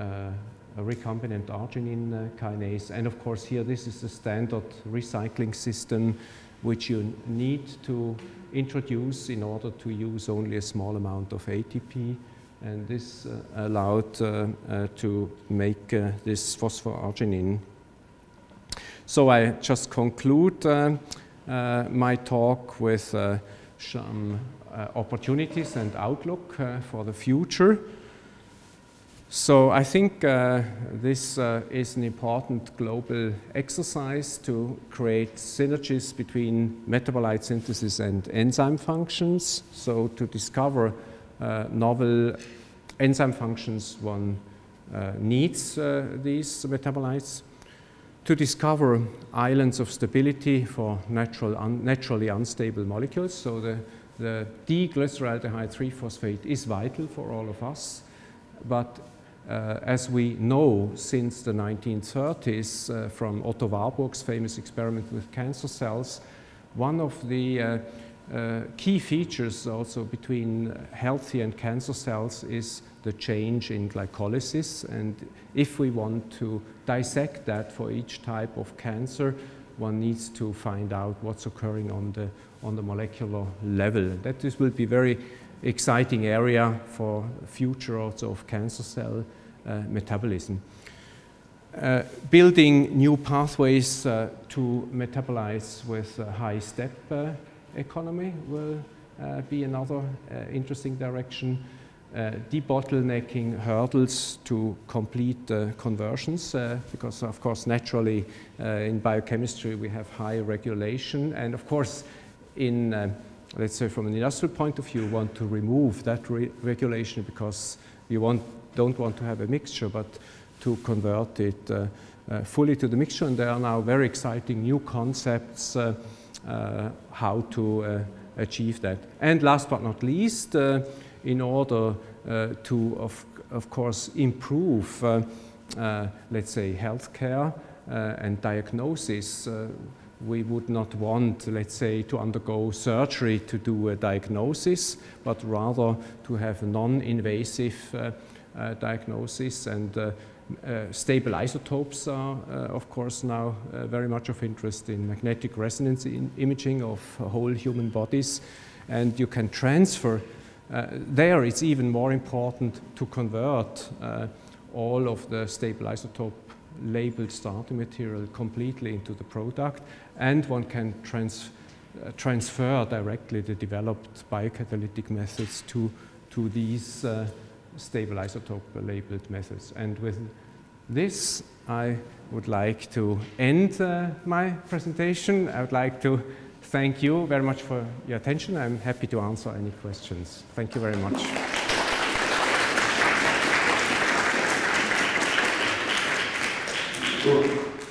a recombinant arginine kinase. And of course here this is the standard recycling system which you need to introduce in order to use only a small amount of ATP and this uh, allowed uh, uh, to make this phosphoarginine. So I just conclude my talk with some opportunities and outlook for the future. So I think uh, this uh, is an important global exercise to create synergies between metabolite synthesis and enzyme functions. So to discover uh, novel enzyme functions, one uh, needs uh, these metabolites. To discover islands of stability for natural un naturally unstable molecules. So the, the D-glyceraldehyde 3-phosphate is vital for all of us. But uh, as we know since the 1930s uh, from Otto Warburg's famous experiment with cancer cells, one of the uh, uh, key features also between healthy and cancer cells is the change in glycolysis. And if we want to dissect that for each type of cancer, one needs to find out what's occurring on the, on the molecular level. That this will be very exciting area for future also of cancer cell uh, metabolism. Uh, building new pathways uh, to metabolize with high step economy will be another interesting direction. Uh, debottlenecking hurdles to complete uh, conversions uh, because of course naturally in biochemistry we have high regulation and of course in let's say from an industrial point of view want to remove that re regulation because you want don't want to have a mixture, but to convert it uh, uh, fully to the mixture. And there are now very exciting new concepts uh, Uh, how to uh, achieve that. And last but not least, uh, in order to, of, of course, improve, let's say, healthcare and diagnosis, we would not want, let's say, to undergo surgery to do a diagnosis, but rather to have non-invasive uh, uh, diagnosis and uh, uh, stable isotopes are, of course, now very much of interest in magnetic resonance in imaging of whole human bodies. And you can transfer, there it's even more important to convert all of the stable isotope labeled starting material completely into the product and one can trans uh, transfer directly the developed biocatalytic methods to, to these uh, stable isotope labeled methods. And with this, I would like to end uh, my presentation. I would like to thank you very much for your attention. I'm happy to answer any questions. Thank you very much.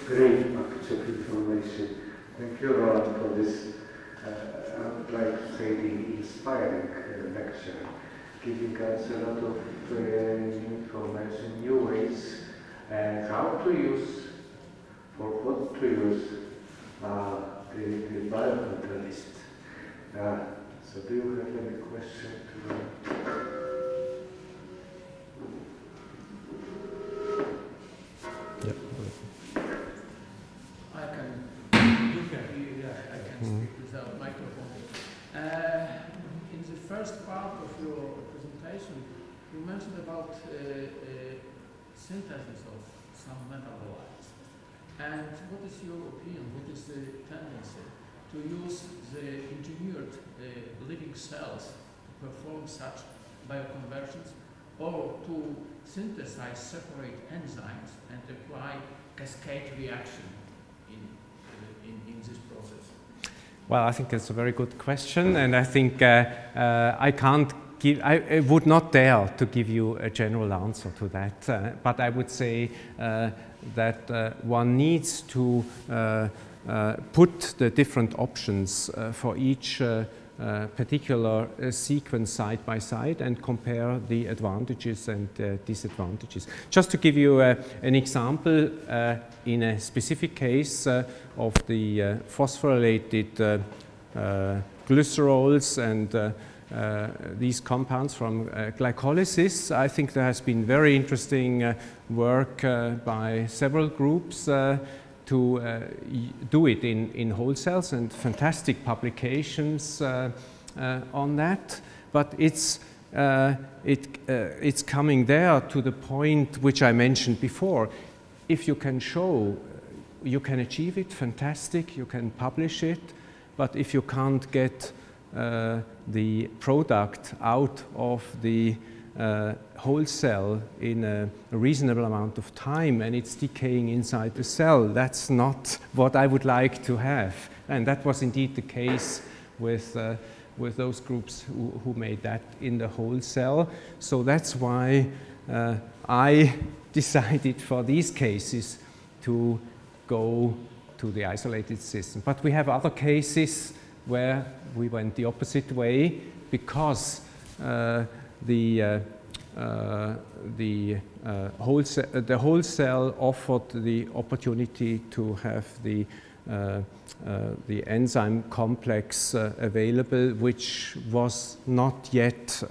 great package of information. Thank you, Roland, for this, uh, I would like to say, the inspiring uh, lecture giving us a lot of uh, information, new ways, and how to use, for what to use uh, the, the biocatalyst. Uh, so do you have any question to mentioned about uh, uh, synthesis of some metabolites. And what is your opinion? What is the tendency to use the engineered uh, living cells to perform such bioconversions or to synthesize separate enzymes and apply cascade reaction in, in, in this process? Well, I think that's a very good question, and I think uh, uh, I can't give, I, I, would not dare to give you a general answer to that, uh, but I would say uh, that uh, one needs to uh, uh put the different options uh, for each uh, particular sequence side by side and compare the advantages and disadvantages. Just to give you an example, in a specific case of the phosphorylated glycerols and uh, these compounds from uh, glycolysis. I think there has been very interesting uh, work by several groups to uh, do it in, in whole cells and fantastic publications uh, uh, on that. But it's, it, it's coming there to the point which I mentioned before. If you can show you can achieve it, fantastic, you can publish it, but if you can't get uh, the product out of the uh, whole cell in a, a, reasonable amount of time and it's decaying inside the cell. That's not what I would like to have. And that was indeed the case with, uh, with those groups who, who, made that in the whole cell. So that's why uh, I decided for these cases to go to the isolated system. But we have other cases where we went the opposite way because uh, the uh, uh, the uh, whole the whole cell offered the opportunity to have the uh, the enzyme complex available, which was not yet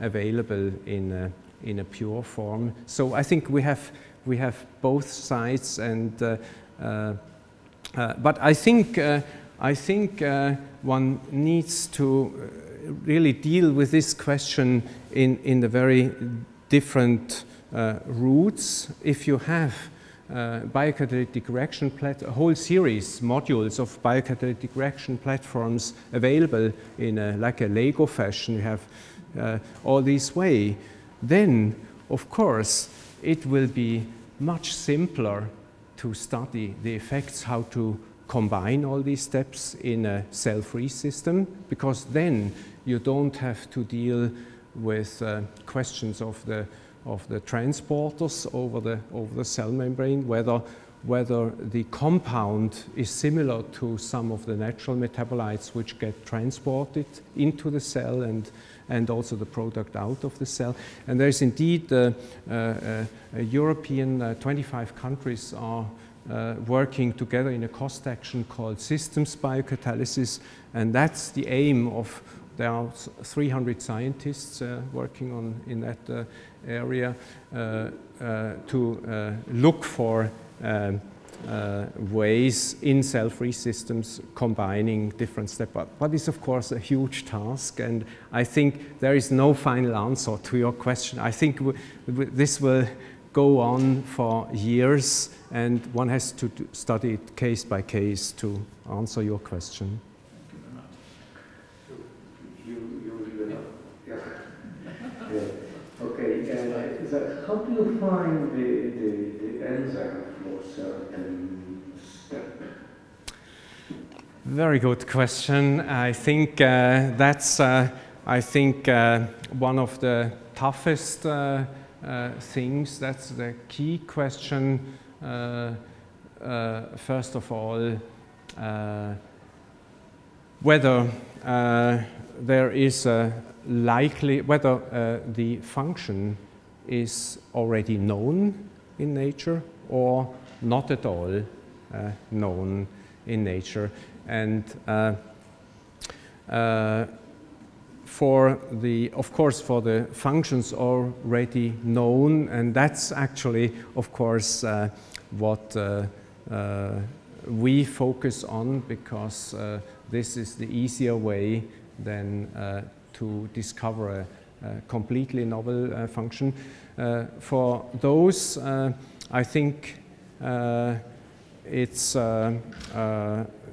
available in a, in a pure form. So I think we have we have both sides, and but I think I think one needs to really deal with this question in, in the very different uh, routes. If you have uh, biocatalytic reaction a whole series modules of biocatalytic reaction platforms available in a, like a Lego fashion, you have uh, all this way, then of course it will be much simpler to study the effects, how to combine all these steps in a cell-free system, because then you don't have to deal with uh, questions of the, of the transporters over the, over the cell membrane, whether, whether the compound is similar to some of the natural metabolites which get transported into the cell and, and also the product out of the cell. And there's indeed uh, uh, European, uh, 25 countries are uh, working together in a cost action called systems biocatalysis, and that's the aim of there are 300 scientists uh, working on in that uh, area uh, uh to uh, look for um, ways in cell-free systems combining different steps. But, but it's of course a huge task, and I think there is no final answer to your question. I think this will go on for years, and one has to study it case by case to answer your question. Okay, how do you find the, the, the enzyme for certain step? Very good question. I think uh, that's, uh, I think, uh, one of the toughest uh, uh, things. That's the key question. Uh, first of all, whether there is a likely, whether the function is already known in nature or not at all uh, known in nature. And uh, uh, for the, of course, for the functions already known, and that's actually, of course, uh, what uh, uh, we focus on because this is the easier way than to discover a completely novel uh, function. Uh, for those, uh, I think it's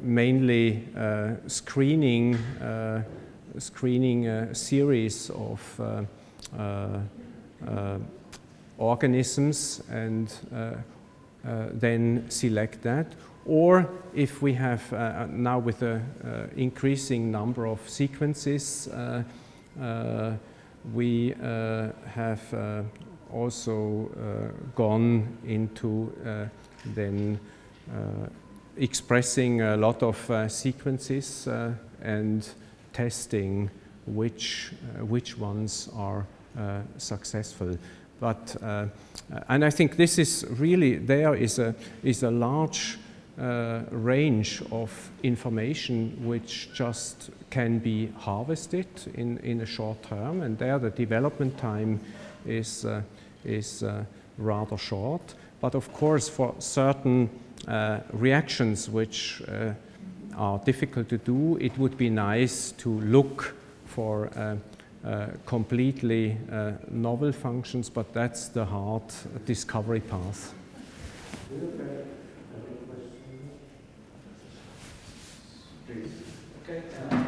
mainly screening, screening a series of organisms and uh, then select that. Or if we have uh, now with an uh, increasing number of sequences, we uh, have uh, also uh, gone into then expressing a lot of sequences and testing which, uh, which ones are uh, successful. But, uh, and I think this is really, there is a, is a large range of information which just can be harvested in, in a short term, and there the development time is, is rather short. But of course, for certain uh, reactions which uh, are difficult to do, it would be nice to look for uh, uh, completely uh, novel functions, but that's the hard discovery path. Okay, uh,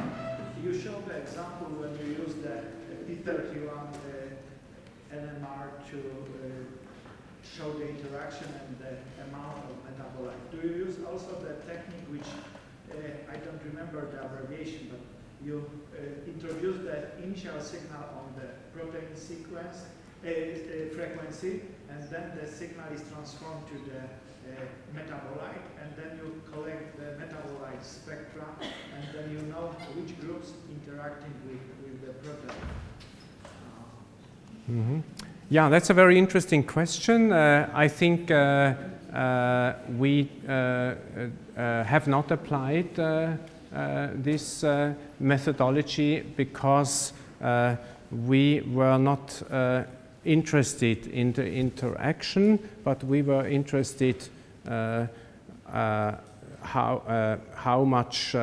you showed the example when you use the P31 uh, NMR to uh, show the interaction and the amount of metabolite. Do you use also the technique which, I don't remember the abbreviation, but you uh, introduce the initial signal on the protein sequence, uh, uh, frequency, and then the signal is transformed to the uh, metabolite, and then you collect the metabolite spectra, and then you know which groups interacting with, with the protein. Mm -hmm. Yeah, that's a very interesting question. Uh, I think uh, uh, we Uh, have not applied uh, uh, this uh, methodology because uh, we were not uh, interested in the interaction, but we were interested how, how much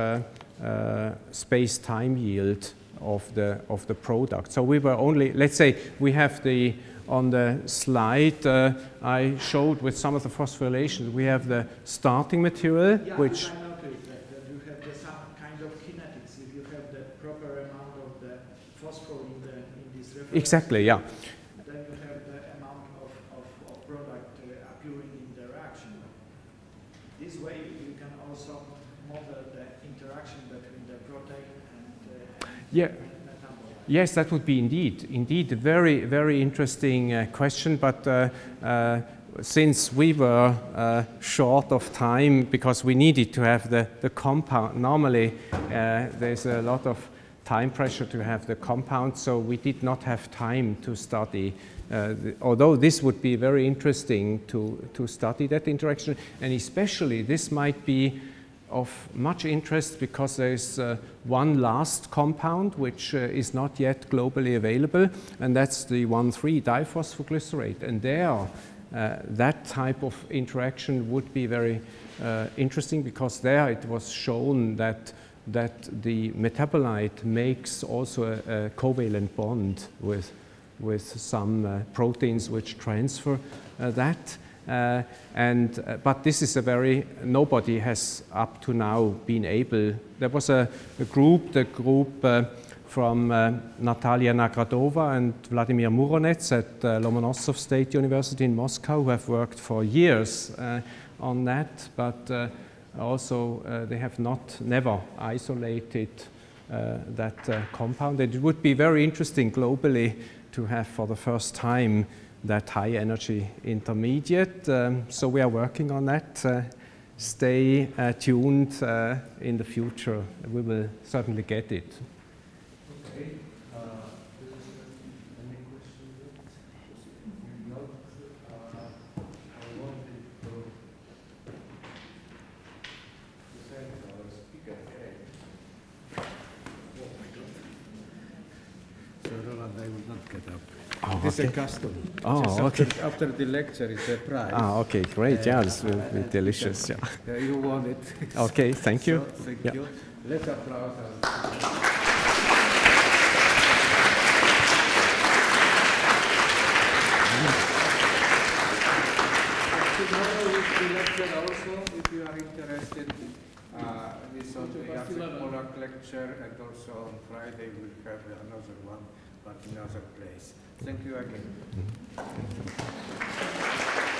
space-time yield of the, of the product. So we were only, let's say we have the, on the slide uh, I showed with some of the phosphorylations, we have the starting material, yeah, which Exactly, yeah. Then you have the amount of, of, of product uh, appearing in the reaction. This way you can also model the interaction between the protein and, uh, yeah. Yes, that would be indeed, indeed a very, very interesting uh, question. But uh, uh, since we were uh, short of time because we needed to have the, the compound, normally there's a lot of time pressure to have the compound, so we did not have time to study. Uh, the, although this would be very interesting to, to study that interaction, and especially this might be of much interest because there is uh, one last compound which uh, is not yet globally available, and that's the 1,3-diphosphoglycerate. And there, uh, that type of interaction would be very uh, interesting because there it was shown that that the metabolite makes also a, a covalent bond with, with some uh, proteins which transfer uh, that. Uh, and, uh, but this is a very, nobody has up to now been able, there was a, a group, the group uh, from uh, Natalia Nagradova and Vladimir Muronets at Lomonosov State University in Moscow who have worked for years on that, but also uh, they have not never isolated uh, that uh, compound. It would be very interesting globally to have for the first time that high energy intermediate. Um, so we are working on that. Uh, stay tuned uh, in the future. We will certainly get it. Okay. This is a custom. Oh, Just okay. After, after, the lecture, it's a prize. Ah, okay, great. Uh, yeah, this will be uh, delicious. Yeah. Uh, you want it. Okay, thank you. So, thank yeah. you. Let's applaud. Tomorrow is the lecture also, if you are interested. Uh, this on the lecture, and also on Friday we'll have another one, but in another place. Thank you again. Mm -hmm.